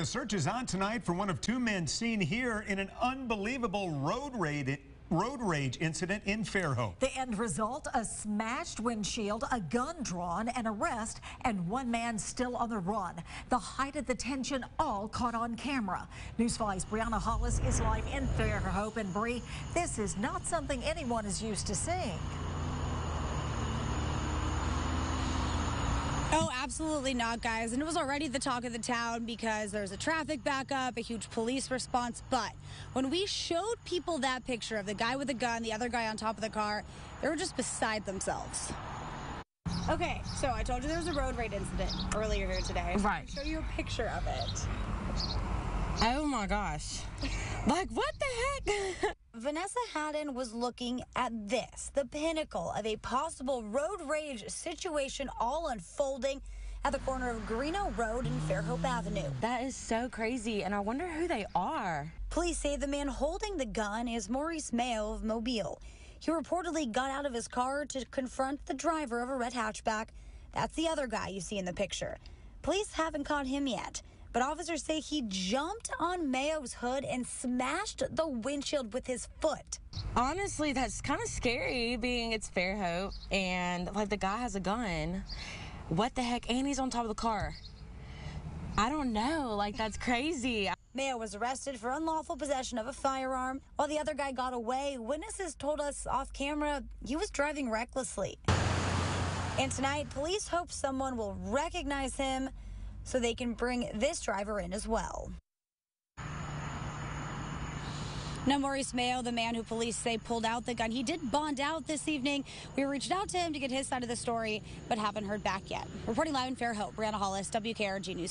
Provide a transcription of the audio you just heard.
The search is on tonight for one of two men seen here in an unbelievable road raid. Road rage incident in Fairhope. The end result a smashed windshield, a gun drawn, an arrest, and one man still on the run. The height of the tension all caught on camera. News 5's Brianna Hollis is live in Fairhope. And Bree, this is not something anyone is used to seeing. Oh, absolutely not, guys. And it was already the talk of the town because there's a traffic backup, a huge police response. But when we showed people that picture of the guy with the gun, the other guy on top of the car, they were just beside themselves. Okay, so I told you there was a road rage incident earlier here today. Right. I'll show you a picture of it. Oh my gosh. Like, what the heck? Vanessa Haddon was looking at this, the pinnacle of a possible road rage situation all unfolding at the corner of Greeno Road and Fairhope Avenue. That is so crazy, and I wonder who they are. Police say the man holding the gun is Maurice Mayo of Mobile. He reportedly got out of his car to confront the driver of a red hatchback. That's the other guy you see in the picture. Police haven't caught him yet. But officers say he jumped on Mayo's hood and smashed the windshield with his foot. Honestly, that's kind of scary being it's Fairhope and like the guy has a gun. What the heck? And he's on top of the car. I don't know. Like, that's crazy. Mayo was arrested for unlawful possession of a firearm. While the other guy got away, witnesses told us off camera he was driving recklessly. And tonight, police hope someone will recognize him so they can bring this driver in as well. Now, Maurice Mayo, the man who police say pulled out the gun, he did bond out this evening. We reached out to him to get his side of the story, but haven't heard back yet. Reporting live in Fairhope, Brianna Hollis, WKRG News.